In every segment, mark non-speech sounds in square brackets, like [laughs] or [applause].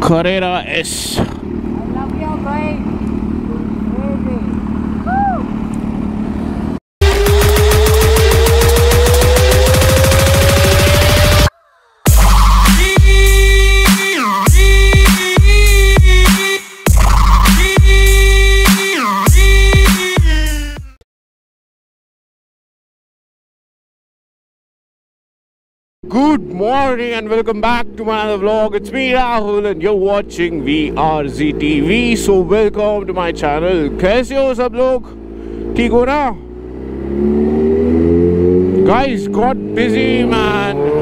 Carrera S. I love you, Good morning and welcome back to my other vlog. It's me Rahul and you're watching VRZ TV. So welcome to my channel. कैसे हो सब लोग ठीक हो ना Guys got busy man.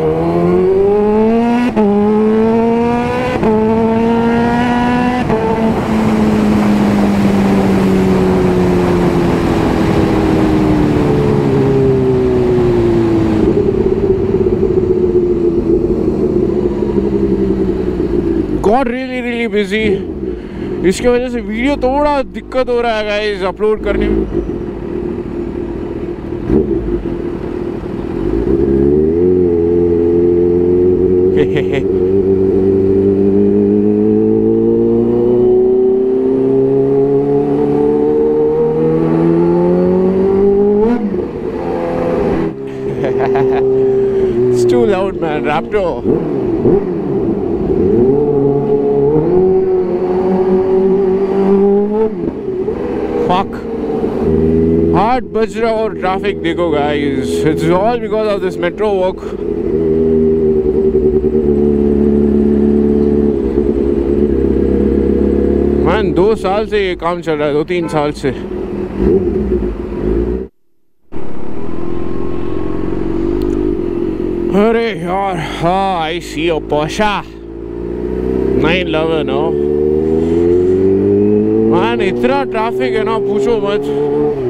Busy इसकी वजह से वीडियो थोड़ा दिक्कत हो रहा है गाइस अपलोड करने में। [laughs] It's too loud man, Raptor. आठ बज रहा और ट्रैफ़िक देखो guys it's all because of this metro work man दो साल से ये काम चल रहा है दो तीन साल से। अरे यार हाँ आई सी अ पोशा नाइन लेवन हो मैन इतना ट्रैफ़िक है ना, पूछो मत।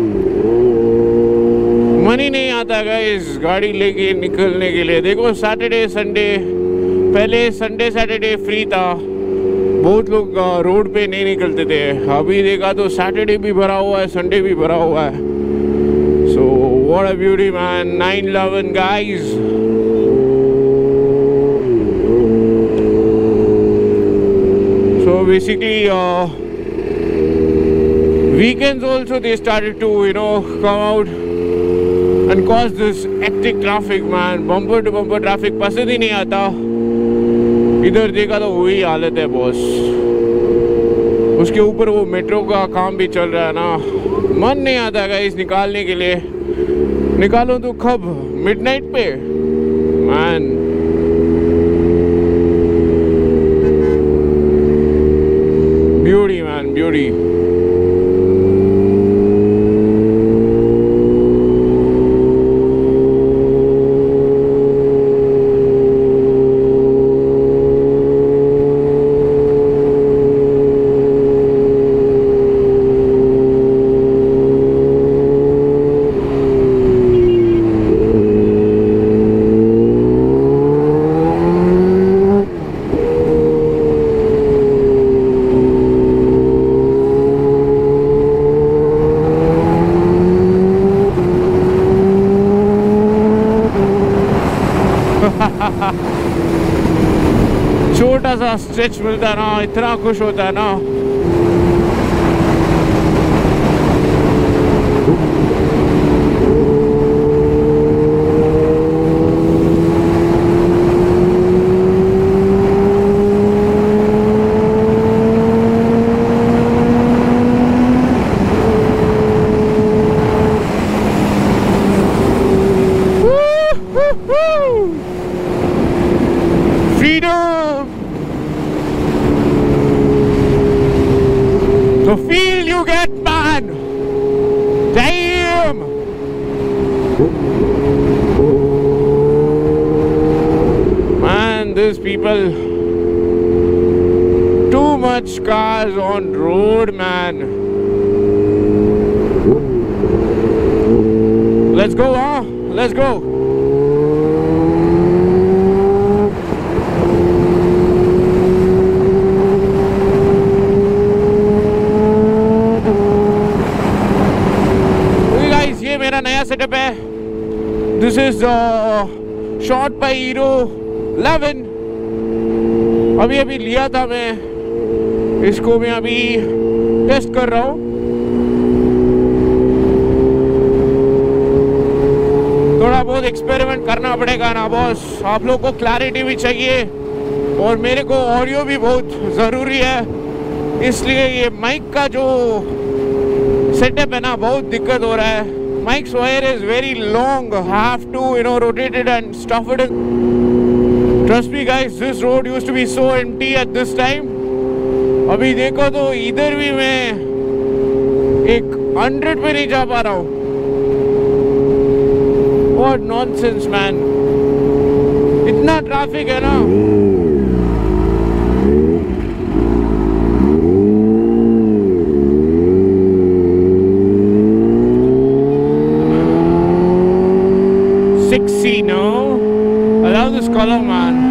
मन ही नहीं आता गाइस गाड़ी लेके निकलने के लिए। देखो सैटरडे संडे पहले संडे सैटरडे फ्री था। बहुत लोग रोड पे नहीं निकलते थे। अभी देखा तो सैटरडे भी भरा हुआ है संडे भी भरा हुआ है। So what a beauty man nine eleven guys so basically weekends also they started to, you know, come out. And cause this hectic traffic, man. Bumper to bumper traffic. पसंद ही नहीं आता। इधर देखा तो वही हालत है बॉस उसके ऊपर वो मेट्रो का काम भी चल रहा है ना। मन नहीं आता गाइस निकालने के लिए। निकालो तो कब? मिडनाइट पे? मैन ब्यूटी मैन ब्यूटी छोटा सा स्ट्रेच मिलता ना इतना खुश होता ना। people. Too much cars on road, man. Let's go, huh? Let's go. Okay guys, ये मेरा नया सेटअप है this is shot by Hero 11 अभी अभी लिया था मैं। इसको मैं अभी टेस्ट कर रहा हूँ। थोड़ा बहुत एक्सपेरिमेंट करना पड़ेगा ना बॉस आप लोग को क्लैरिटी भी चाहिए और मेरे को ऑडियो भी बहुत ज़रूरी है। इसलिए ये माइक का जो सेटअप है ना, बहुत दिक्कत हो रहा है। Mic's wire is very long have to you know rotated and stuff it trust me guys this road used to be so empty at this time अभी देखो तो इधर भी मैं एक हंड्रेड पे नहीं जा पा रहा हूँ। Nonsense, man. इतना ट्रैफ़िक है ना। Colonel Man.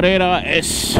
Cabrera es